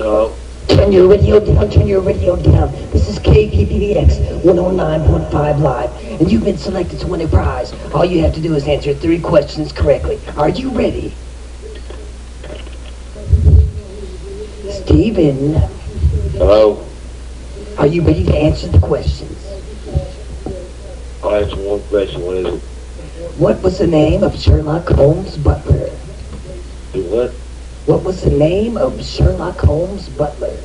turn your radio down, turn your radio down. This is KPPX 109.5 Live, and you've been selected to win a prize. All you have to do is answer three questions correctly. Are you ready? Steven, Hello? are you ready to answer the questions? I'll answer one question. What is it? What was the name of Sherlock Holmes' butler? Do what? What was the name of Sherlock Holmes' butler?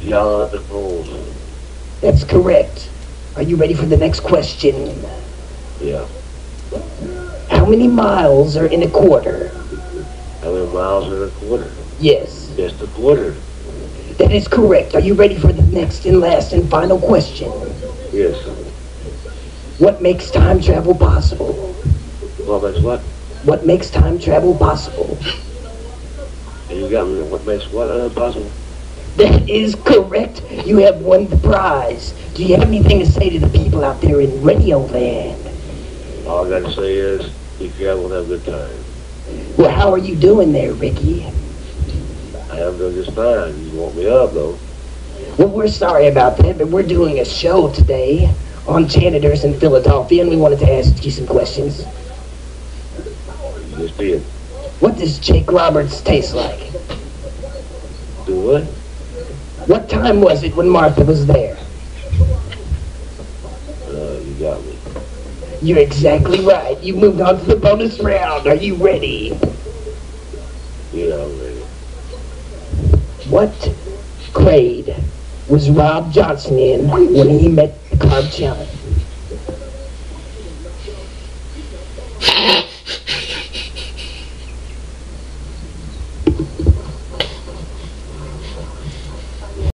John Holmes. That's correct. Are you ready for the next question? Yeah. How many miles are in a quarter? How many miles are in a quarter? Yes, Just a quarter. that is correct. Are you ready for the next and last and final question? Yes. What makes time travel possible? Well, that's what? What makes time travel possible? And you got me. What makes what uh, possible? That is correct. You have won the prize. Do you have anything to say to the people out there in Radio Land? All I got to say is, be careful and have a good time. Well, how are you doing there, Ricky? I am doing just fine. You want me up, though? Well, we're sorry about that, but we're doing a show today on janitors in Philadelphia, and we wanted to ask you some questions. Just did. What does Jake Roberts taste like? Do what? What time was it when Martha was there? Uh, you got me. You're exactly right. You moved on to the bonus round. Are you ready? Yeah, I'm ready. What grade was Rob Johnson in when he met the Carb Challenge?